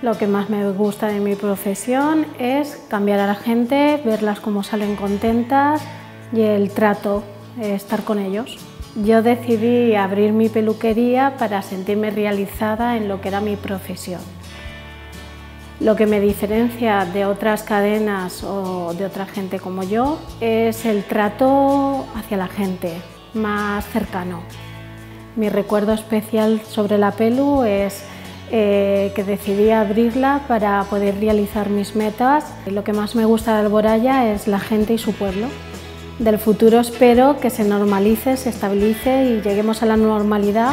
Lo que más me gusta de mi profesión es cambiar a la gente, verlas cómo salen contentas y el trato, estar con ellos. Yo decidí abrir mi peluquería para sentirme realizada en lo que era mi profesión. Lo que me diferencia de otras cadenas o de otra gente como yo es el trato hacia la gente, más cercano. Mi recuerdo especial sobre la pelu es eh, que decidí abrirla para poder realizar mis metas. Lo que más me gusta de Alboraya es la gente y su pueblo. Del futuro espero que se normalice, se estabilice y lleguemos a la normalidad.